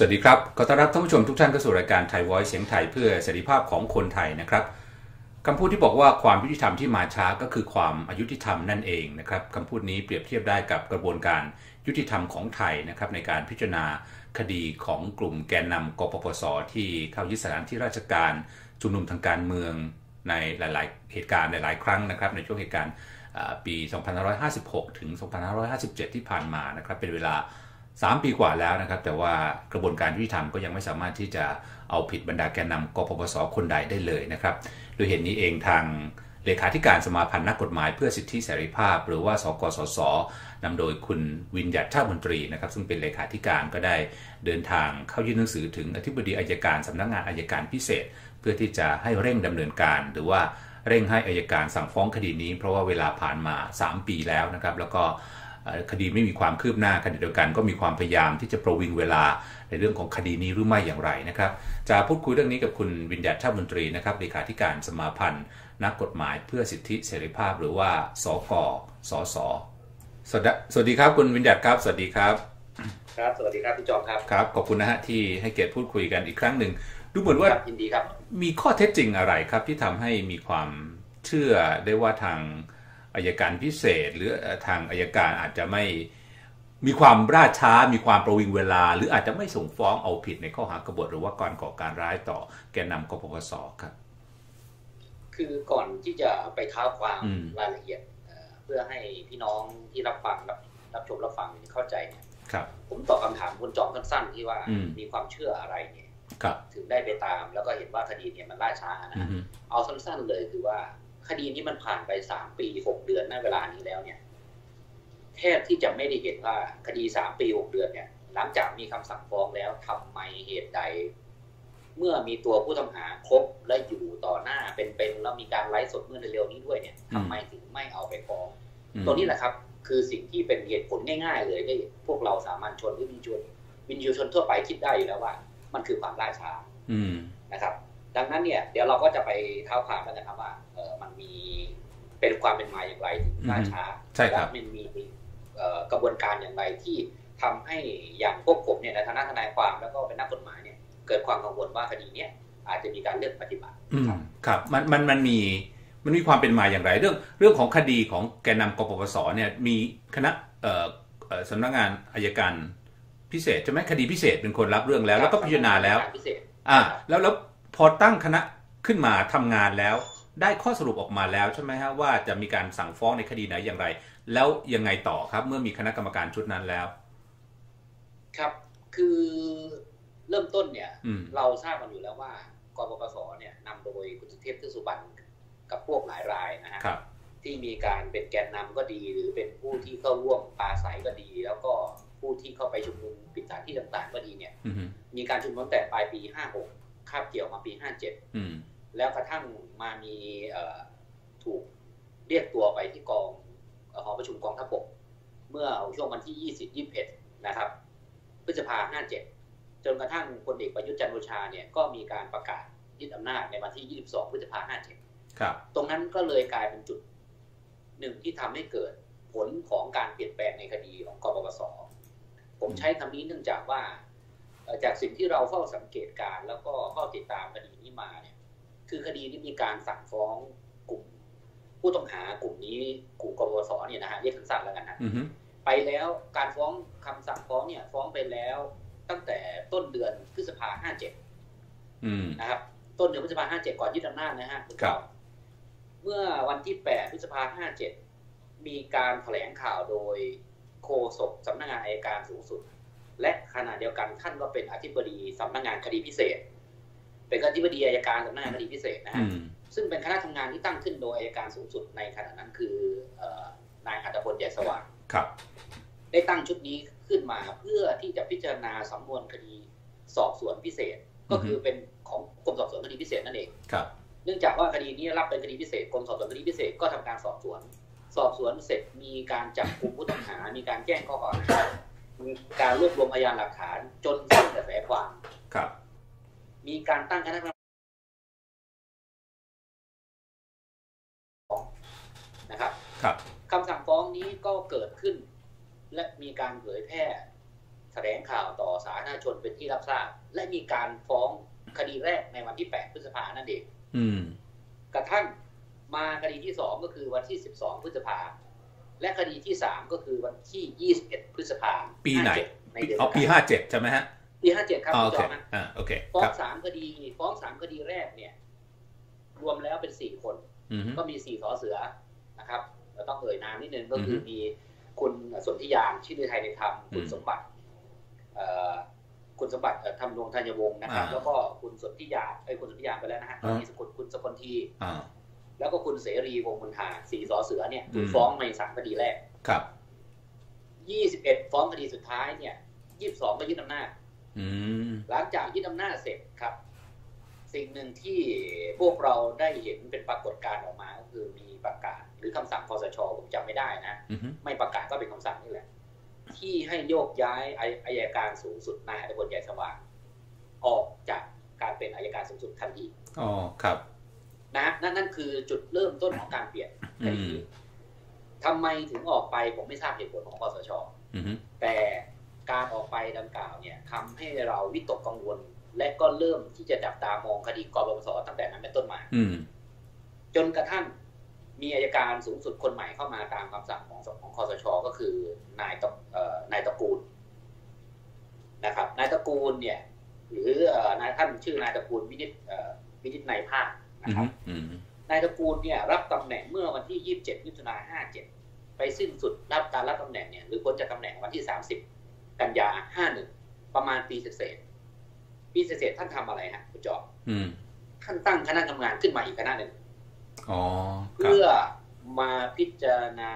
สวัสดีครับ ขอต้อนรับท่านผู้ชมทุกท่านเข้าสู่รายการไทยวอยเสียงไทยเพื่อเสรีภาพของคนไทยนะครับคำพูดที่บอกว่าความยุติธรรมที่มาช้าก็คือความอายุติธรรมนั่นเองนะครับคำพูดนี้เปรียบเทียบได้กับกระบวนการยุติธรรมของไทยนะครับในการพิจารณาคดีของกลุ่มแกนนำกปปส ที่เข้ายึดสถานที่ราชการชุมนุมทางการเมืองในหลาย ๆ เหตุการณ์หลาย ๆ ครั้งนะครับในช่วงเหตุการณ์ปี 2556 ถึง 2557 ที่ผ่านมานะครับเป็นเวลา 3 ปีกว่าแล้วนะครับ แต่ว่ากระบวนการยุติธรรมก็ยังไม่สามารถที่จะเอาผิดบรรดาแกนนำกปปสคนใดได้เลยนะครับโดยเหตุนนี้เองทางเลขาธิการสมาพันธ์นักกฎหมายเพื่อสิทธิเสรีภาพ หรือว่าสกสสนำโดยคุณวินยัตชาติมนตรีนะครับซึ่งเป็นเลขาธิการก็ได้เดินทางเข้ายื่นหนังสือถึงอธิบดีอายการสำนักงานอายการพิเศษ เพื่อที่จะให้เร่งดำเนินการ หรือว่าเร่งให้อายการสั่งฟ้องคดีนี้ เพราะว่าเวลาผ่านมา 3 ปีแล้วนะครับแล้วก็ คดีไม่มีความคืบหน้าขณะเดียวกันก็มีความพยายามที่จะประวิงเวลาในเรื่องของคดีนี้หรือไม่อย่างไรนะครับจะพูดคุยเรื่องนี้กับคุณวิญญาชาติมนตรีนะครับเลขาธิการสมาพันธ์ นักกฎหมายเพื่อสิทธิเสรีภาพ หรือว่าสกสสสสวัสดีครับ คุณวิญญาครับ สวัสดีครับ ครับ สวัสดีครับพี่จอมครับครับขอบคุณนะฮะที่ให้เกียรติพูดคุยกันอีกครั้งหนึ่งดูเหมือนว่ายินดีครับ มีข้อเท็จจริงอะไรครับที่ทำให้มีความเชื่อได้ว่าทาง อายการพิเศษ หรือทางอายการอาจจะไม่มีความราช้ามีความประวิงเวลา หรืออาจจะไม่ส่งฟ้องเอาผิดในข้อหากบฏหรือว่าการก่อการร้ายต่อแกนนำกปปสครับ คือก่อนที่จะไปเท้าความรายละเอียดเพื่อให้พี่น้องที่รับฟังรับรับชมรับฟังเข้าใจเนี่ยผมตอบคาถามคุณจอมสั้นๆที่ว่ามีความเชื่ออะไรเนี่ยถึงได้ไปตามแล้วก็เห็นว่าคดีเนี่ยมันล่าช้านะเอาสั้นๆเลยคือว่า คดีนี้มันผ่านไปสามปีหกเดือนในเวลานี้แล้วเนี่ยแทบที่จะไม่ได้เห็นว่าคดีสามปีหกเดือนเนี่ย หลังจากมีคำสั่งฟ้องแล้วทำไมเหตุใด เมื่อมีตัวผู้ต้องหาครบและอยู่ต่อหน้าเป็นๆแล้วมีการไลฟ์สดเมื่อเร็วนี้ด้วยเนี่ยทำไมถึงไม่เอาไปฟ้องตัวนี้แหละครับ คือสิ่งที่เป็นเหตุผลง่ายๆ เลยที่พวกเราสามัญชนหรือวินชนวินยูชนทั่วไปคิดได้อยู่แล้วว่า มันคือความล่าช้านะครับ ดังนั้นเนี่ยเดี๋ยวเราก็จะไปเท้าความกันนะครับว่าเออมันมีเป็นความเป็นมาอย่างไรถึงล่าช้าและมันมีกระบวนการอย่างไรที่ทำให้อย่างพวกผมเนี่ยในฐานะทนายความแล้วก็เป็นนักกฎหมายเนี่ยเกิดความกังวลว่าคดีเนี้ยอาจจะมีการเลือกปฏิบัติครับมันมันมันมีมันมีความเป็นมาอย่างไร เรื่องเรื่องของคดีของแกนนากปปสเนี่ยมีคณะสำนักงานอายการพิเศษใช่ไหมคดีพิเศษเป็นคนรับเรื่องแล้ว แล้วก็พิจารณาแล้วอ่าแล้วแล้ว พอตั้งคณะขึ้นมาทำงานแล้ว ได้ข้อสรุปออกมาแล้วใช่ไหมฮะว่าจะมีการสั่งฟ้องในคดีไหนอย่างไร แล้วยังไงต่อครับ เมื่อมีคณะกรรมการชุดนั้นแล้ว ครับคือเริ่มต้นเนี่ย เราทราบกันอยู่แล้วว่ากรปปสเนี่ยนำโดยคุณสุเทพเทือกสุบรรณกับพวกหลายรายนะฮะที่มีการเป็นแกนนำก็ดี หรือเป็นผู้ที่เข้าร่วมปราศัยก็ดี แล้วก็ผู้ที่เข้าไปชุมนุมปิดสถานที่ต่างๆ ก็ดีเนี่ย มีการชุมนุมตั้งแต่ปลายปีห้าหก คาบเกี่ยวมาปีห้าเจ็ดแล้วกระทั่งมามีถูกเรียกตัวไปที่กองหอประชุมกองทัพบกเมื่อช่วงวันที่20 21นะครับ พฤษภา57จนกระทั่งพลเอกประยุทธ์จันโอชาเนี่ยก็มีการประกาศยึดอำนาจในวันที่ 22 พฤษภา57ครับตรงนั้นก็เลยกลายเป็นจุดหนึ่งที่ทำให้เกิดผลของการเปลี่ยนแปลงในคดีของกบปส ผมใช้คำนี้เนื่องจากว่า จากสิ่งที่เราเฝ้าสังเกตการแล้วก็เฝ้าติดตามคดีนี้มาเนี่ยคือคดีที่มีการสั่งฟ้องผู้ต้องหากลุ่มนี้กลุ่มกบสเนี่ยนะฮะเรียกสั้นๆแล้วกันนะไปแล้วการฟ้องคำสั่งฟ้องเนี่ย ฟ้องไปแล้วตั้งแต่ต้นเดือนพฤษภาห้าเจ็ดนะครับต้นเดือนพฤษภาห้าเจ็ดก่อนยึดอำนาจนะฮะครับเมื่อวันที่แปดพฤษภาห้าเจ็ดมีการแถลงข่าวโดยโฆษกสำนักงานอายการสูงสุด และขณะเดียวกันท่านก็เป็นอธิบดีสำนักงานคดีพิเศษ เป็นอธิบดีอายการสำนักงานคดีพิเศษนะฮะซึ่งเป็นคณะทำงานที่ตั้งขึ้นโดยอายการสูงสุดในขณะนั้นคือนายอัตพลใหญ่สว่างครับ ได้ตั้งชุดนี้ขึ้นมาเพื่อที่จะพิจารณาสำนวนคดีสอบสวนพิเศษ ก็คือเป็นของกรมสอบสวนคดีพิเศษนั่นเองครับ เนื่องจากว่าคดีนี้รับเป็นคดีพิเศษกรมสอบสวนคดีพิเศษก็ทำการสอบสวน สอบสวนเสร็จมีการจับกลุ่มผู้ต้องหา มีการแจ้งข้อกล่าวหามี การรวบรวมพยานหลักฐานจนสิ้นกระแสความครับ มีการตั้งคณะกรรมนะครับ ครับคำสั่งฟ้องนี้ก็เกิดขึ้น และมีการเผยแพร่สถลงข่าวต่อสาธารณชนเป็นที่รับทราบ และมีการฟ้องคดีแรกในวันที่ 8 พฤษภานั่นเองกระทั่งมาคดีที่สองก็คือวันที่ 12 พฤษภา และคดีที่สามก็คือวันที่ 21 พฤษภาปีไหนในเดือนปีห้าเจ็ดใช่ไหมฮะ ปีห้าเจ็ดครับคุณจอมนะอ่าโอเคฟ้องสามคดี ฟ้องสามคดีแรกเนี่ย รวมแล้วเป็นสี่คน ก็มีสี่สอเสือนะครับเราต้องเอ่ยนามนิดนึงก็คือมีคุณสนธิยานชื่อไทยในธรรม คุณสมบัติคุณสมบัติทำนงธัญวงศ์นะครับ แล้วก็คุณสนธิยาไอ้คุณสนธิยาไปแล้วนะฮะตอนนี้สกุลคุณสกลที แล้วก็คุณเสรีวงมุนทาสี่สอเสือเนี่ยถูกฟ้องในสามคดีแรกครับยี่สิบเอ็ดฟ้องคดีสุดท้ายเนี่ยยี่สิบสองก็ยึดอำนาจหลังจากยึดอำนาจเสร็จครับ สิ่งหนึ่งที่พวกเราได้เห็นเป็นปรากฏการณ์ออกมาก็คือมีประกาศ หรือคำสั่งคอสชผมจำไม่ได้นะ ไม่ประกาศก็เป็นคำสั่งนี่แหละ ที่ให้โยกย้ายอายการสูงสุดนายอัตพลใหญ่สว่างออกจากการเป็นอายการสูงสุดทันทีอ๋อครับ นะนั่นนั่นคือจุดเริ่มต้นของการเปลี่ยนคดีทำไมถึงออกไปผมไม่ทราบเหตุผลของคอสชแต่การออกไปดังกล่าวเนี่ยทำให้เราวิตกกังวล และก็เริ่มที่จะจับตามองคดีกรบสตั้งแต่นั้นเป็นต้นมาจนกระทั่งมีอายการสูงสุดคนใหม่เข้ามาตามคำสั่งของของคอสช ก็คือนายตนายตระกูลนะครับ นายตระกูลเนี่ย หรือนายท่านชื่อนายตระกูลวินิจวินิจนายภาค รับนายตระกูลเนี่ยรับตำแหน่งเมื่อวันที่ 27 มิถุนา57 ไปสิ้นสุดรับการรับตำแหน่งเนี่ยหรือพ้นจากตำแหน่งวันที่ 30 กันยา 51 ประมาณปีเศษปีเศษท่านทำอะไรฮะคุณจอท่านตั้งคณะทำงานขึ้นมาอีกคณะหนึ่งเพื่อมาพิจารณา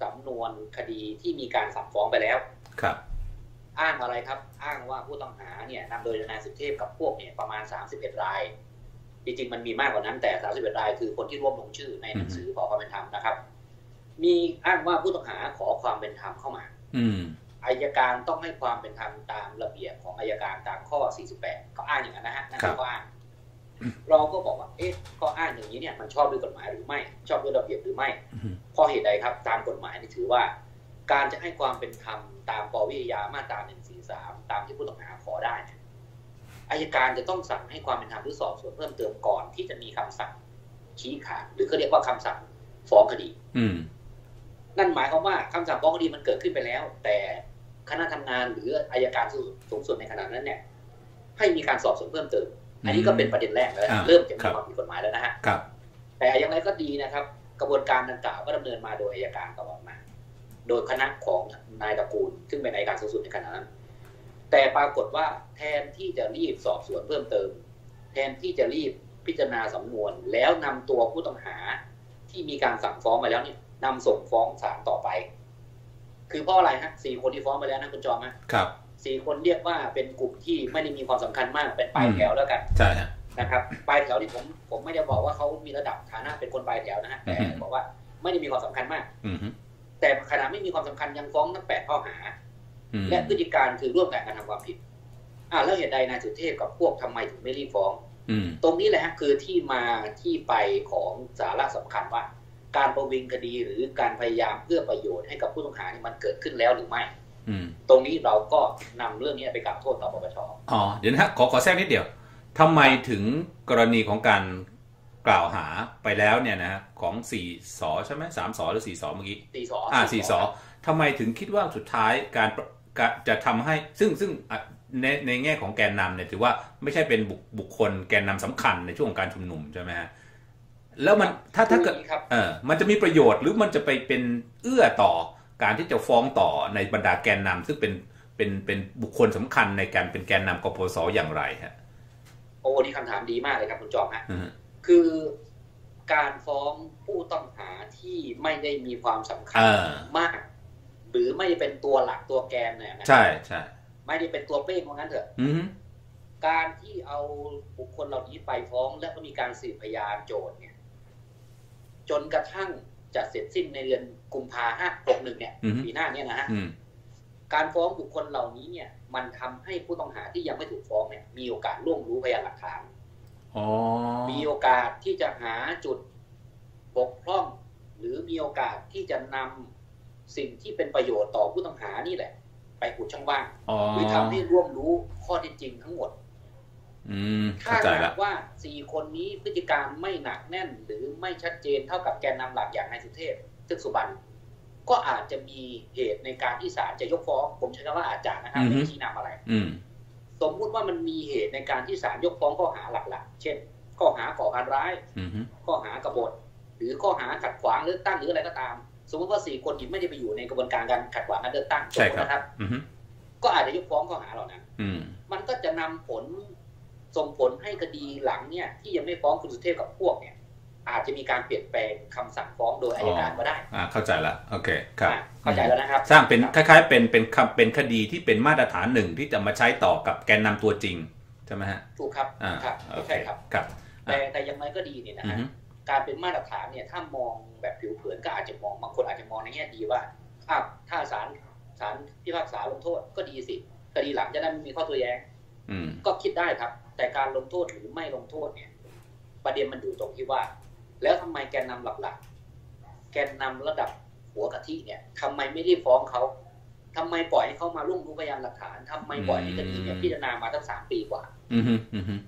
สำนวนคดีที่มีการสั่งฟ้องไปแล้วครับ อ้างอะไรครับ อ้างว่าผู้ต้องหาเนี่ยนำโดยนายสุเทพกับพวกเนี่ยประมาณ31ราย จริงๆ มันมีมากกว่านั้นแต่ 31 รายคือคนที่ร่วมลงชื่อในหนังสือขอความเป็นธรรมนะครับ มีอ้างว่าผู้ต้องหาขอความเป็นธรรมเข้ามา อือายการต้องให้ความเป็นธรรมตามระเบียบของอายการตามข้อ 48 ก็อ้างอย่างนั้นนะฮะนั่นก็อ้างเราก็บอกว่า เอ๊ะ ก็อ้างอย่างนี้เนี่ย มันชอบด้วยกฎหมายหรือไม่ ชอบด้วยระเบียบหรือไม่เพราะเหตุใดครับ ตามกฎหมายนี่ถือว่า การจะให้ความเป็นธรรมตามปวิทยามาตรา143 ตามที่ผู้ต้องหาขอได้ อายการจะต้องสั่งให้ความเป็นธรรมหรือสอบสวนเพิ่มเติมก่อนที่จะมีคำสั่งชี้ขาดหรือเขาเรียกว่าคำสั่งฟ้องคดี อืนั่นหมายความว่าคำสั่งฟ้องคดีมันเกิดขึ้นไปแล้ว แต่คณะทำงานหรืออายการสูงสุดในขณะนั้นเนี่ย ให้มีการสอบสวนเพิ่มเติม อันนี้ก็เป็นประเด็นแรกแล้วเริ่มจะมีความผิดกฎหมายแล้วนะฮะแต่อย่างไรก็ดีนะครับ กระบวนการดังกล่าวก็ดำเนินมาโดยอายการตลอดมา โดยคณะของนายตระกูล ซึ่งเป็นอายการสูงสุดในขณะนั้น แต่ปรากฏว่าแทนที่จะรีบสอบสวนเพิ่มเติม แทนที่จะรีบพิจารณาสำนวน แล้วนำตัวผู้ต้องหาที่มีการสั่งฟ้องมาแล้วเนี่ยนำส่งฟ้องศาลต่อไป คือเพราะอะไรฮะสี่คนที่ฟ้องมาแล้วนะคุณจอมครับสี่คนเรียกว่าเป็นกลุ่มที่ไม่ได้มีความสำคัญมากเป็นปลายแถวแล้วกันใช่นะครับปลายแถวที่ผมผมไม่ได้บอกว่าเขามีระดับฐานะเป็นคนปลายแถวนะฮะแต่บอกว่าไม่ได้มีความสำคัญมากแต่ขณะไม่มีความสำคัญยังฟ้องทั้งแปดข้อหา และพฤติการคือร่วมกันการทำความผิด อ่าแล้วเหตุใดนายสุเทพกับพวกทำไมถึงไม่รีบฟ้องตรงนี้แหละฮะคือที่มาที่ไปของสาระสำคัญว่า การประวิงคดีหรือการพยายามเพื่อประโยชน์ให้กับผู้ต้องหานี่มันเกิดขึ้นแล้วหรือไม่ตรงนี้เราก็นำเรื่องนี้ไปกล่าวโทษต่อปปชอ๋อเดี๋ยวนะขอขอแทรกนิดเดียวทำไมถึงกรณีของการกล่าวหาไปแล้วเนี่ยนะของสี่สอใช่ไหมสามสอหรือสี่สอเมื่อกี้สี่สออ่าสี่สอทำไมถึงคิดว่าสุดท้ายการ จะทำให้ซึ่งซึ่งในในแง่ของแกนนำเนี่ยถือว่าไม่ใช่เป็นบุคบุคคลแกนนำสำคัญในช่วงการชุมนุมใช่ไหมฮะแล้วมันถ้าถ้าเกิดเออมันจะมีประโยชน์หรือมันจะไปเป็นเอื้อต่อการที่จะฟ้องต่อในบรรดาแกนนำซึ่งเป็นเป็นเป็นบุคคลสำคัญในการเป็นแกนนำกปปสอย่างไรฮะโอ้นี่คำถามดีมากเลยครับคุณจอมฮะคือการฟ้องผู้ต้องหาที่ไม่ได้มีความสำคัญมาก หรือไม่เป็นตัวหลักตัวแกนเนี่ยใช่ใช่ไม่ได้เป็นตัวเป้งว่างั้นเถอะการที่เอาบุคคลเหล่านี้ไปฟ้องและก็มีการสืบพยานโจทย์เนี่ย จนกระทั่งจะเสร็จสิ้นในเดือนกุมภาห้าหกหนึ่งเนี่ยปีหน้าเนี่ยนะฮะการฟ้องบุคคลเหล่านี้เนี่ย มันทำให้ผู้ต้องหาที่ยังไม่ถูกฟ้องเนี่ย มีโอกาสร่วมรู้พยานหลักฐานมีโอกาสที่จะหาจุดบกพร่อง หรือมีโอกาสที่จะนำ สิ่งที่เป็นประโยชน์ต่อผู้ต้องหานี่แหละ ไปอุดช่องว่างหรือทำให้ร่วมรู้ข้อเท็จจริงทั้งหมดถ้าหากว่าสี่คนนี้พฤติการไม่หนักแน่น หรือไม่ชัดเจนเท่ากับแกนนำหลักอย่างนายสุเทพทึกสุบรรณก็อาจจะมีเหตุในการที่ศาลจะยกฟ้อง ผมใช้คำว่าอาจจะนะครับไม่ชี้นำอะไรสมมุติว่ามันมีเหตุในการที่ศาลยกฟ้องข้อหาหลักๆ เช่น ข้อหาก่อการร้ายข้อหากบฏ หรือข้อหาขัดขวางเลือกตั้งหรืออะไรก็ตาม สมมติว่าสี่คนนี้ไม่ได้ไปอยู่ในกระบวนการการขัดขวางการเลือกตั้งใช่ครับก็อาจจะยกฟ้องข้อหาเหล่านั้นมันก็จะนำผลส่งผลให้คดีหลังเนี่ย ที่ยังไม่ฟ้องคุณสุเทพกับพวกเนี่ย อาจจะมีการเปลี่ยนแปลงคำสั่งฟ้องโดยอายการก็ได้ อ่า เข้าใจละโอเคครับเข้าใจแล้วนะครับ สร้างเป็นคล้ายๆ เป็นเป็นคำเป็นคดีที่เป็นมาตรฐานหนึ่งที่จะมาใช้ต่อกับแกนนำตัวจริงใช่ไหมฮะถูกครับอ่าครับใช่ครับครับแต่แต่ยังไงก็ดีเนี่ยนะฮะ การเป็นมาตรฐานเนี่ยถ้ามองแบบผิวเผินก็อาจจะมองบางคนอาจจะมองในแง่ดีว่าถ้าศาลศาลพิพากษาลงโทษก็ดีสิคดีหลังจะได้ไม่มีข้อตัวแย้งก็คิดได้ครับ แต่การลงโทษหรือไม่ลงโทษเนี่ย ประเด็นมันอยู่ตรงที่ว่า แล้วทำไมแกนนำหลักๆ แกนนำระดับหัวกะทิเนี่ยทำไมไม่ได้ฟ้องเขาทำไมปล่อยให้เขามาลุ่งรู้พยานหลักฐานทำไมปล่อยให้คดีเนี่ยพิจารณามาตั้งสามปีกว่า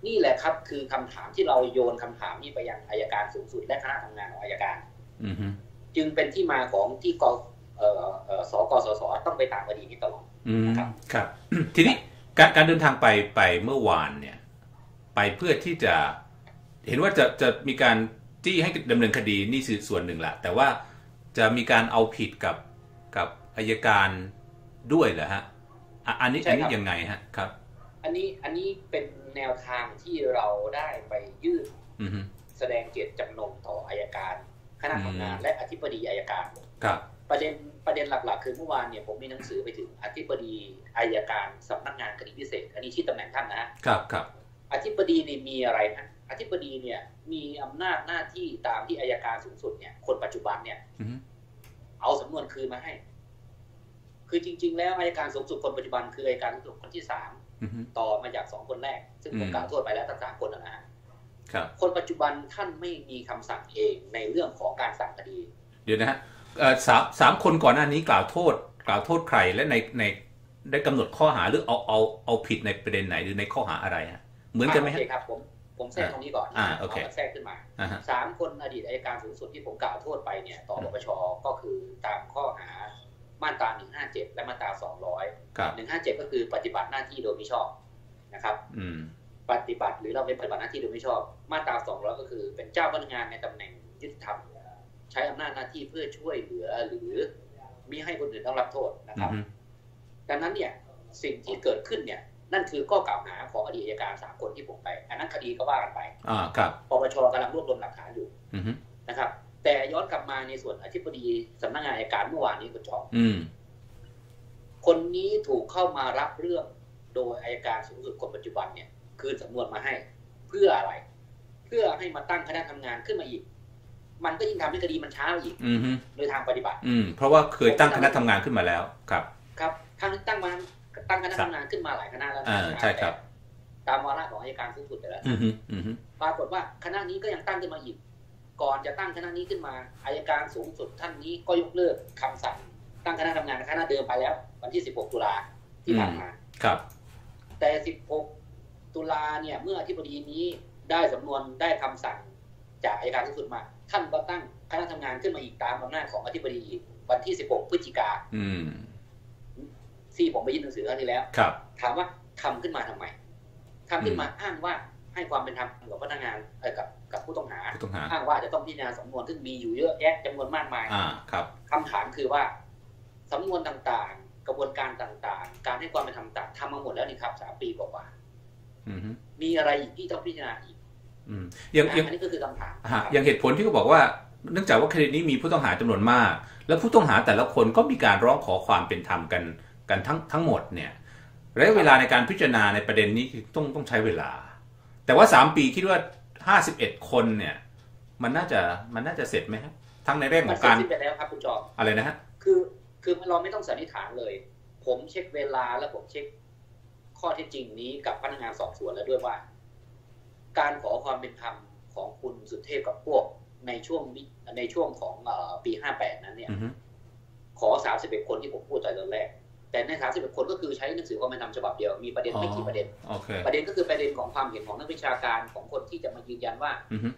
นี่แหละครับคือคำถามที่เราโยนคำถามนี้ไปยังอายการสูงสุดและคณะทำงานของอายการจึงเป็นที่มาของที่กสกสสต้องไปตามคดีนี้ตลอดนะครับครับ ทีนี้การการเดินทางไปไปเมื่อวานเนี่ย ไปเพื่อที่จะเห็นว่าจะจะมีการจี้ให้ดำเนินคดีนี่คือส่วนหนึ่งแหละแต่ว่าจะมีการเอาผิดกับกับอายการด้วยเหรอฮะอันนี้อันนี้ยังไงฮะครับ อันนี้อันนี้เป็นแนวทางที่เราได้ไปยื่นแสดงเจตจำนงต่ออายการคณะทำงานและอธิบดีอายการครับประเด็นประเด็นหลักๆ คือเมื่อวานเนี่ยผมมีหนังสือไปถึงอธิบดีอายการสำนักงานคดีพิเศษ อันนี้ชื่อตำแหน่งท่านนะครับครับอธิบดีนี่มีอะไรนะอธิบดีเนี่ยมีอำนาจหน้าที่ตามที่อายการสูงสุดเนี่ย คนปัจจุบันเนี่ยเอาสำนวนคืนมาให้ คือจริง ๆ แล้วอายการสูงสุดคนปัจจุบันคืออายการสูงสุดคนที่สาม ต่อมาจากสองคนแรก ซึ่งผมกล่าวโทษไปแล้วทั้งสามคนนะฮะคนปัจจุบันท่านไม่มีคำสั่งเองในเรื่องของการสั่งคดี เดี๋ยวนะฮะสามสามคนก่อนหน้านี้กล่าวโทษ กล่าวโทษใครและในในได้กำหนดข้อหาหรือเอาเอาเอาผิดในประเด็นไหนหรือในข้อหาอะไรฮะเหมือนกันไหมครับผมผมแทรกตรงนี้ก่อนเอาแทรกขึ้นมาสามคนอดีตอายการสูงสุดที่ผมกล่าวโทษไปเนี่ยต่อปปชก็คือตามข้อหา มาตราหนึ่งห้าเจ็ดและมาตราสองร้อยหนึ่งห้าเจ็ดก็คือปฏิบัติหน้าที่โดยไม่ชอบนะครับปฏิบัติหรือเราเป็นปฏิบัติหน้าที่โดยไม่ชอบ มาตราสองร้อยก็คือเป็นเจ้าพนักงานในตำแหน่งยุติธรรมใช้อำนาจหน้าที่เพื่อช่วยเหลือหรือมิให้คนอื่นต้องรับโทษนะครับ ดังนั้นเนี่ยสิ่งที่เกิดขึ้นเนี่ยนั่นคือข้อกล่าวหาของอดีตอัยการสามคนที่ผมไป อันนั้นคดีก็ว่ากันไป อ่า ครับ ปปชกำลังรวบรวมหลักฐานอยู่นะครับ แต่ย้อนกลับมาในส่วนอธิบดีสำนักงานอัยการเมื่อวานนี้คุณจอมคนนี้ถูกเข้ามารับเรื่องโดยอายการสูงสุดคนปัจจุบันเนี่ย คืนสำนวนมาให้ เพื่ออะไร เพื่อให้มาตั้งคณะทำงานขึ้นมาอีก มันก็ยิ่งทำให้คดีมันช้าอีกโดยทางปฏิบัติ อืเพราะว่าเคยตั้งคณะทำงานขึ้นมาแล้วครับ ครับทางตั้งมาตั้งคณะทำงานขึ้นมาหลายคณะแล้วใช่ครับ ตามวาระของอายการสูงสุดแต่ละปรากฏว่าคณะนี้ก็ยังตั้งขึ้นมาอีก ก่อนจะตั้งคณะนี้ขึ้นมาอายการสูงสุดท่านนี้ก็ยกเลิกคำสั่ง ตั้งคณะทำงานคณะเดิมไปแล้ว วันที่ 16 ตุลาที่ผ่านมาครับ แต่ 16 ตุลาเนี่ย เมื่ออธิบดีนี้ได้สำนวนได้คำสั่งจากอายการสูงสุดมา ท่านก็ตั้งคณะทำงานขึ้นมาอีกตามอำนาจของอธิบดีวันที่ 16 พฤศจิกาที่ผมไปยื่นหนังสือครั้งที่แล้ว ครับ ถามว่าทำขึ้นมาทำไมทำขึ้นมาอ้างว่า ให้ความเป็นธรรมกับพนักงานเอกับกับผู้ต้องหาอ้างว่าจะต้องพิจารณาสำนวนซึ่งมีอยู่เยอะแยะจำนวนมากมายอ่าครับคำถามคือว่าสำนวนต่างๆ กระบวนการต่างๆ การให้ความเป็นธรรมต่างทำมาหมดแล้วนี่ครับสามปีกว่ามีอะไรอีกที่ต้องพิจารณาอีกอย่างอย่างอันนี้ก็คือคำถามอย่างเหตุผลที่เขาบอกว่าเนื่องจากว่าคดีนี้มีผู้ต้องหาจำนวนมาก แล้วผู้ต้องหาแต่ละคนก็มีการร้องขอความเป็นธรรมกันกันทั้งทั้งหมดเนี่ยระยะเวลาในการพิจารณาในประเด็นนี้ต้องต้องใช้เวลา แต่ว่าสามปีคิดว่าห้าสิบเอ็ดคนเนี่ย มันน่าจะมันน่าจะเสร็จไหมครับทั้งในเรื่องของการไปแล้วครับคุณจอมอะไรนะฮะคือคือเราไม่ต้องสันนิษฐานเลย ผมเช็คเวลาแล้วผมเช็คข้อเท็จจริงนี้กับพนักงานสอบสวนแล้วด้วยว่า การขอความเป็นธรรมของคุณสุเทพกับพวกในช่วงในช่วงของปีห้าแปดนั้นเนี่ย ขอสามสิบเอ็ดคนที่ผมพูดตอนแรก แต่ในสามสิบคนก็คือใช้หนังสือความเป็นธรรมฉบับเดียว มีประเด็นไม่กี่ประเด็น okay. ประเด็นก็คือประเด็นของความเห็นของนักวิชาการของคนที่จะมายืนยันว่า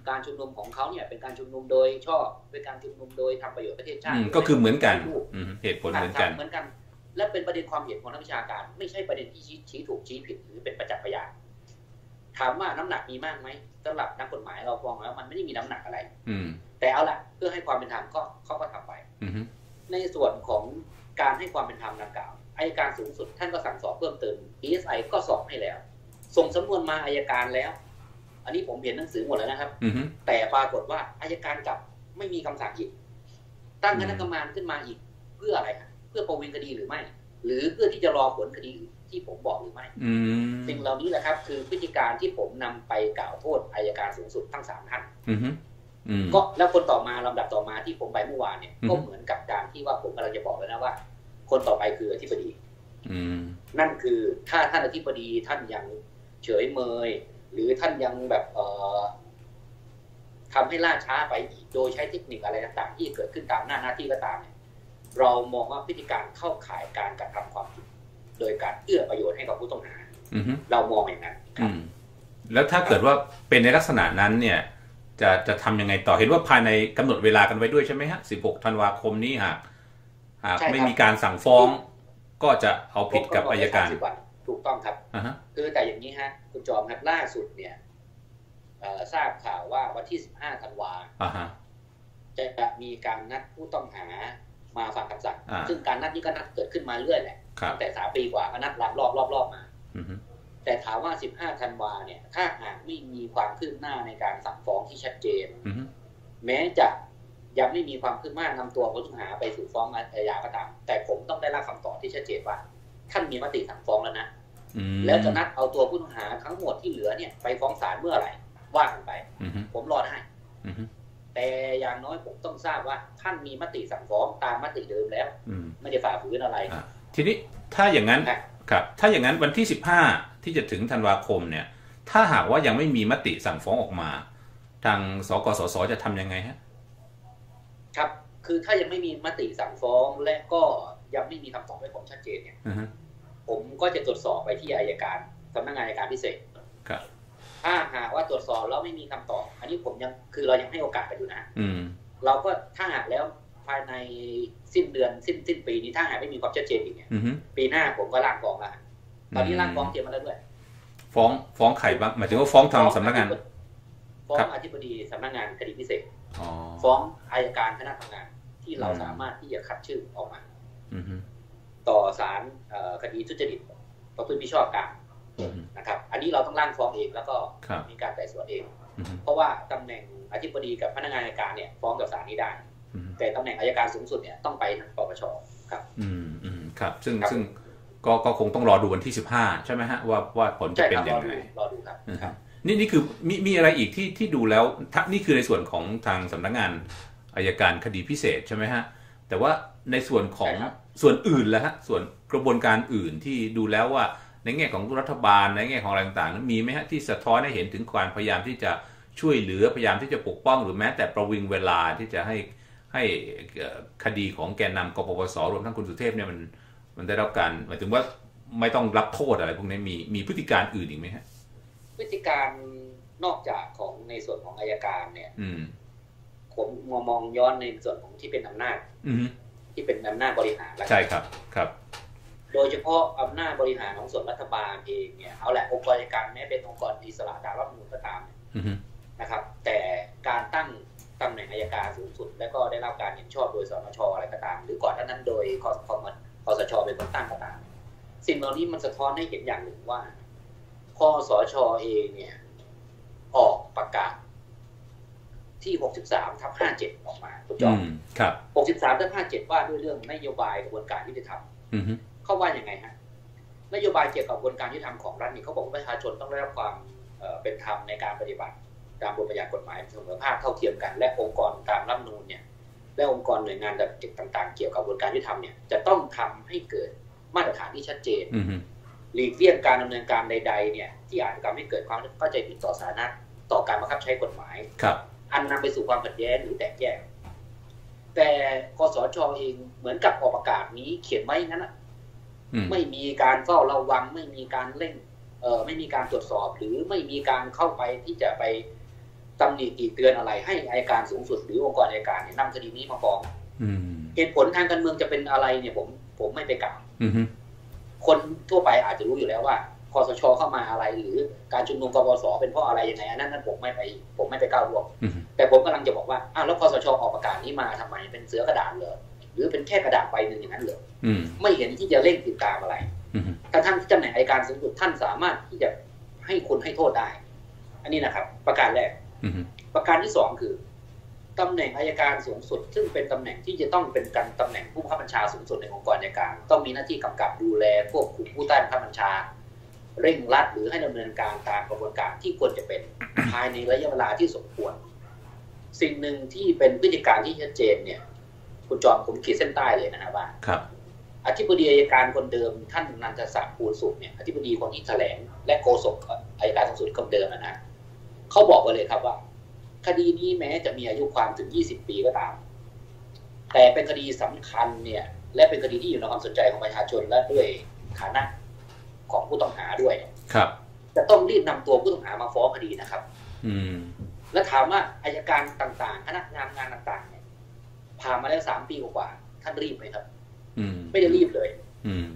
การชุมนุมของเขาเนี่ยเป็นการชุมนุมโดยชอบเป็นการชุมนุมโดยทำประโยชน์ประเทศชาติก็คือเหมือนกันเหตุผลเหมือนกันเหมือนกัน และเป็นประเด็นความเห็นของนักวิชาการ ไม่ใช่ประเด็นที่ชี้ถูกชี้ผิดหรือเป็นประจักษ์พยานถามว่าน้ำหนักมีมากไหมสำหรับนักกฎหมายเราฟองแล้วมันไม่ได้มีน้ำหนักอะไร อืแต่เอาละเพื่อให้ความเป็นธรรมก็เขาก็ทำไปในส่วนของการให้ความเป็นธรรมดังกล่าว อายการสูงสุดท่านก็สั่งสอบเพิ่มเติม PSI ก็สอบให้แล้ว ส่งสำนวนมาอายการแล้ว อันนี้ผมเห็นหนังสือหมดแล้วนะครับแต่ปรากฏว่าอายการกลับไม่มีคำสั่งอีกตั้งคณะกรรมการขึ้นมาอีก เพื่ออะไรครับเพื่อประวินคดีหรือไม่ หรือเพื่อที่จะรอผลคดีที่ผมบอกหรือไม่สิ่งเหล่านี้แหละครับ คือพฤติการที่ผมนำไปกล่าวโทษอายการสูงสุดทั้งสามท่านก็แล้วคนต่อมาลำดับต่อมาที่ผมไปเมื่อวานเนี่ยก็เหมือนกับการที่ว่าผมกำลังจะบอกแล้วนะว่า คนต่อไปคืออธิบดีนั่นคือถ้าท่านอธิบดีท่านยังเฉยเมย หรือท่านยังแบบเออทำให้ล่าช้าไปอีกโดยใช้เทคนิคอะไรต่างๆที่เกิดขึ้นตามหน้าหน้าที่ก็ตามเนี่ยเรามองว่าพฤติการเข้าข่ายการกระทำความผิดโดยการเอื้อประโยชน์ให้กับผู้ต้องหาเรามองอย่างนั้นแล้วถ้าเกิดว่าเป็นในลักษณะนั้นเนี่ย จะจะทำยังไงต่อเห็นว่าภายในกำหนดเวลากันไว้ด้วยใช่ไหมฮะสิบหกธันวาคมนี้หาก หากไม่มีการสั่งฟ้อง ก็จะเอาผิดกับอายการถูกต้องครับคือแต่อย่างนี้ฮะคุณจอมครับล่าสุดเนี่ยทราบข่าวว่าวันที่สิบห้าธันวาจะมีการนัดผู้ต้องหามาฟังคำสั่งซึ่งการนัดนี้ก็นัดเกิดขึ้นมาเรื่อยแหละตั้งแต่สามปีกว่าก็นัดรอบรอบรอบรอบมาแต่ถามว่าสิบห้าธันวาเนี่ย ถ้าหากไม่มีความคืบหน้าในการสั่งฟ้องที่ชัดเจนแม้จะ ยังไม่มีความคืบหน้านำตัวผู้ต้องหาไปสู่ฟ้องอาญาก็ตาม แต่ผมต้องได้รับคำตอบที่ชัดเจนว่า ท่านมีมติสั่งฟ้องแล้วนะแล้วจะนัดเอาตัวผู้ต้องหาทั้งหมดที่เหลือเนี่ยไปฟ้องศาลเมื่อไหร่ว่ากันไป ผมรอได้แต่อย่างน้อยผมต้องทราบว่า ท่านมีมติสั่งฟ้องตามมติเดิมแล้วไม่ได้ฝ่าฝืนอะไร ทีนี้ถ้าอย่างนั้นครับ ถ้าอย่างนั้นวันที่สิบห้าที่จะถึงธันวาคมเนี่ย ถ้าหากว่ายังไม่มีมติสั่งฟ้องออกมา ทางสกสศจะทํำยังไงฮะ ครับ คือถ้ายังไม่มีมติสั่งฟ้องและก็ยังไม่มีคำตอบไว้ผมชัดเจนเนี่ยผมก็จะตรวจสอบไปที่อายการสำนักงานอายการพิเศษครับถ้าหากว่าตรวจสอบแล้วไม่มีคำตอบ อันนี้ผมยังคือเรายังให้โอกาสกันอยู่นะอืเราก็ถ้าหากแล้วภายในสิ้นเดือนสิ้นสิ้นปีนี้ถ้าหากไม่มีความชัดเจนอีกเนี่ยปีหน้าผมก็ร่างฟ้องละตอนนี้ร่างฟ้องเตรียมมาแล้วด้วยฟ้องฟ้องไข่บ้างหมายถึงว่าฟ้องทางสำนักงาน ฟ้องอธิบดีสำนักงานคดีพิเศษ ฟ้องอายการคณะทำงาน ที่เราสามารถที่จะคัดชื่อออกมาต่อศาลคดีทุจริตประพฤติมิชอบกลางนะครับ อันนี้เราต้องร่างฟ้องเองแล้วก็มีการไต่สวนเอง เพราะว่าตำแหน่งอธิบดีกับพนักงานอายการเนี่ย ฟ้องกับศาลนี้ได้ แต่ตำแหน่งอายการสูงสุดเนี่ยต้องไปทางปปชครับ อืมอืมครับ ซึ่งซึ่งก็ก็คงต้องรอดูวันที่สิบห้าใช่ไหมฮะว่าว่าผลจะเป็นยังไงรอดูครับ นี่นี่คือมีมีอะไรอีกที่ที่ดูแล้วนี่คือในส่วนของทางสำนักงานอายการคดีพิเศษใช่ไหมฮะ แต่ว่าในส่วนของส่วนอื่นแล้วฮะส่วนกระบวนการอื่นที่ดูแล้วว่าในแง่ของรัฐบาลในแง่ของอะไรต่างๆนั้นมีไหมฮะที่สะท้อนให้เห็นถึงความพยายามที่จะช่วยเหลือพยายามที่จะปกป้องหรือแม้แต่ประวิงเวลาที่จะให้ให้คดีของแกนนำกปปสรวมทั้งคุณสุเทพเนี่ยมันมันได้รับการหมายถึงว่าไม่ต้องรับโทษอะไรพวกนี้มีมีพฤติการอื่นอีกไหมฮะ พฤติการนอกจากของในส่วนของอายการเนี่ยผมมองมองย้อนในส่วนของที่เป็นอำนาจที่เป็นอำนาจบริหารใช่ครับครับ โดยเฉพาะอำนาจบริหารของส่วนรัฐบาลเองเนี่ยเอาแหละองค์กรอายการแม้เป็นองค์กรอิสระตามรัฐมนูลก็ตามนะครับ แต่การตั้งตำแหน่งอายการสูงสุด และก็ได้รับการเห็นชอบโดยสนชอะไรก็ตาม หรือก่อนนั้นโดยคอสคอสชเป็นคนตั้งก็ตาม สิ่งเหล่านี้มันสะท้อนให้เห็นอย่างหนึ่งว่าคอ สชเองเนี่ย ออกประกาศที่ 63ทับ57 ออกมาคุณจอมครับ 63ทับ57 ว่าด้วยเรื่องนโยบายกระบวนการยุติธรรมเขาว่าอย่างไงฮะ นโยบายเกี่ยวกับกระบวนการยุติธรรมของรัฐนี่เขาบอกว่าประชาชนต้องได้รับความเป็นธรรมในการปฏิบัติ ตามบทบัญญัติกฎหมายเสมอภาคเท่าเทียมกัน และองค์กรตามรัฐนูนเนี่ยและองค์กรหน่วยงานต่างๆ เกี่ยวกับกระบวนการยุติธรรมเนี่ยจะต้องทำให้เกิดมาตรฐานที่ชัดเจน หลีกเลี่ยงการดำเนินการใดๆเนี่ยที่อาจจะทำให้เกิดความเข้าใจผิดต่อสาธารณะต่อการบังคับใช้กฎหมายครับ อันนำไปสู่ความขัดแย้งหรือแตกแยก แต่กสชเองเหมือนกับออกประกาศนี้เขียนไว้งั้นไม่มีการเฝ้าระวัง ไม่มีการเร่งเอ่อไม่มีการตรวจสอบ หรือไม่มีการเข้าไปที่จะไปตำหนิตีเตือนอะไรให้อายการสูงสุด หรือองค์กรอายการเนี่ยนำคดีนี้มาฟ้องเหตุผลทางการเมืองจะเป็นอะไรเนี่ยผม ผมไม่ไปกล่าว คนทั่วไปอาจจะรู้อยู่แล้วว่าคอสชเข้ามาอะไร หรือการชุมนุมกบสเป็นเพราะอะไรยังไงอันนั้นนั้นผมไม่ไปผมไม่ไปก้าวร่วงแต่ผมกำลังจะบอกว่าอ้าวแล้วคอสชออกประกาศนี้มาทำไมเป็นเสือกระดาษเลยหรือเป็นแค่กระดาษใบหนึ่งอย่างนั้นเลยไม่เห็นที่จะเร่งติดตามอะไรถ้าท่านที่ตำแหน่งอายการสูงสุดท่านสามารถที่จะให้คุณให้โทษได้ อันนี้นะครับ ประการแรกประการที่สองคือ ตำแหน่งอายการสูงสุด ซึ่งเป็นตำแหน่งที่จะต้องเป็นการตำแหน่งผู้บังคับบัญชาสูงสุดในองค์กรอายการ ต้องมีหน้าที่กำกับดูแลควบคุมผู้ใต้บังคับบัญชา เร่งรัดหรือให้ดำเนินการตามกระบวนการที่ควรจะเป็นภายในระยะเวลาที่สมควร สิ่งหนึ่งที่เป็นพฤติการที่ชัดเจนเนี่ย คุณจอมผมขีดเส้นใต้เลยนะครับว่าครับอธิบดีอายการคนเดิมท่านนันทศักดิ์ภูลสุขเนี่ยอธิบดีคนที่แถลง และโฆษกอายการสูงสุดคนเดิมนะเขาบอกมาเลยครับว่า คดีนี้แม้จะมีอายุความถึง 20 ปีก็ตาม แต่เป็นคดีสำคัญเนี่ย และเป็นคดีที่อยู่ในความสนใจของประชาชนและด้วยฐานะของผู้ต้องหาด้วยครับ จะต้องรีบนำตัวผู้ต้องหามาฟ้องคดีนะครับ อืม และถามว่าอายการต่างๆ คณะงานงานต่างๆ เนี่ยผ่านมาแล้วสามปีกว่าท่านรีบไหมครับ อืม ไม่ได้รีบเลย อืม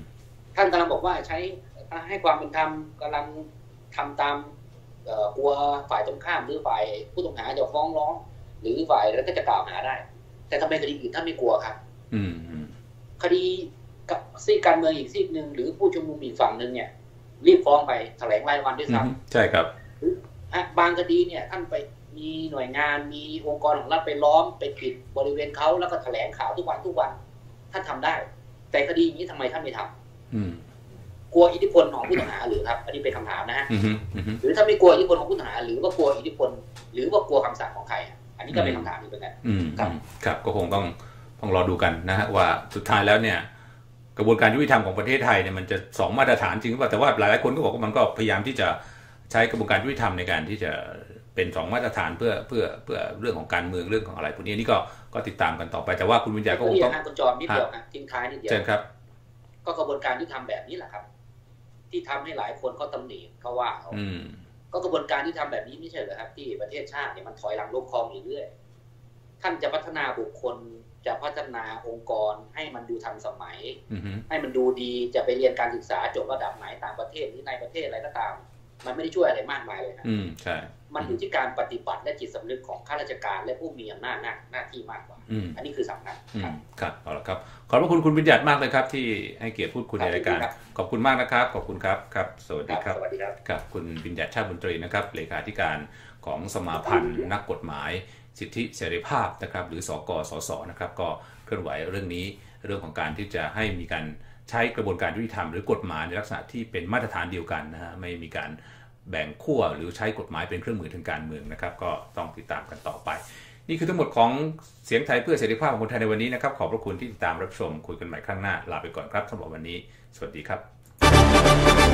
ท่านกำลังบอกว่าใช้ให้ความเป็นธรรมกำลังทำตาม กลัวฝ่ายตรงข้ามหรือฝ่ายผู้ต้องหาจะฟ้องร้อง หรือฝ่ายแล้วก็จะกล่าวหาได้ แต่ทำไมคดีอื่นท่านไม่กลัวครับคดีกับซีกการเมืองอีกซีกหนึ่งหรือผู้ชุมนุมอีกฝั่งหนึ่งเนี่ยรีบฟ้องไปแถลงรายวันด้วยซ้ำใช่ครับบางคดีเนี่ยท่านไปมีหน่วยงานมีองค์กรของรัฐไปล้อมไปปิดบริเวณเขาแล้วก็แถลงข่าวทุกวันทุกวัน ท่านทำได้ แต่คดีนี้ทำไมท่านไม่ทำ กลัวอิทธิพลของผู้ต้องหาหรือครับ อันนี้เป็นคำถามนะฮะหรือถ้าไม่กลัวอิทธิพลของผู้ต้องหา หรือว่ากลัวอิทธิพล หรือว่ากลัวคำสั่งของใคร อันนี้ก็เป็นคำถามอีกเหมือนกันครับครับก็คงต้องต้องรอดูกันนะฮะว่าสุดท้ายแล้วเนี่ย กระบวนการยุติธรรมของประเทศไทยเนี่ยมันจะสองมาตรฐานจริงหรือเปล่าแต่ว่าหลายหลายคนก็บอกว่ามันก็พยายามที่จะใช้กระบวนการยุติธรรมในการที่จะเป็นสองมาตรฐานเพื่อเพื่อเพื่อเรื่องของการเมืองเรื่องของอะไรพวกนี้นี่ก็ก็ติดตามกันต่อไปแต่ว่าคุณวิญญาก็คงต้องคุณจอมนิดเดียวทิ้งท้ายนิดเดียวเชิญครับ ก็กระบวนการที่ทำแบบนี้แหละครับ ที่ทำให้หลายคนเขาตำหนิเขาว่าเขาก็กระบวนการที่ทำแบบนี้ไม่ใช่เหรอครับ ที่ประเทศชาติเนี่ยมันถอยหลังลงคลองอยู่เรื่อยท่านจะพัฒนาบุคคลจะพัฒนาองค์กรให้มันดูทันสมัยให้มันดูดีจะไปเรียนการศึกษาจบระดับไหนต่างประเทศหรือในประเทศอะไรก็ตาม มันไม่ได้ช่วยอะไรมากมายเลยนะอืมใช่มันอยู่ที่การปฏิบัติและจิตสำนึกของข้าราชการและผู้มีอำนาจหน้าหน้าที่มากกว่า อันนี้คือสำคัญครับครับเอาละครับ ขอบพระคุณคุณวิญญาตมากเลยครับ ที่ให้เกียรติพูดคุยในรายการ ขอบคุณมากนะครับ ขอบคุณครับครับ สวัสดีครับสวัสดีครับครับคุณวิญญาตชาติบุญตรีนะครับเลขาธิการของสมาพันธ์นักกฎหมาย สิทธิเสรีภาพนะครับ หรือสกสสนะครับ ก็เคลื่อนไหวเรื่องนี้เรื่องของการที่จะให้มีการ ใช้กระบวนการยุติธรรมหรือกฎหมายในลักษณะที่เป็นมาตรฐานเดียวกันนะฮะไม่มีการแบ่งขั้วหรือใช้กฎหมายเป็นเครื่องมือทางการเมืองนะครับ ก็ต้องติดตามกันต่อไป นี่คือทั้งหมดของเสียงไทยเพื่อเสรีภาพของคนไทยในวันนี้นะครับ ขอบพระคุณที่ติดตามรับชมคุยกันใหม่ครั้งหน้าลาไปก่อนครับสำหรับวันนี้ สวัสดีครับ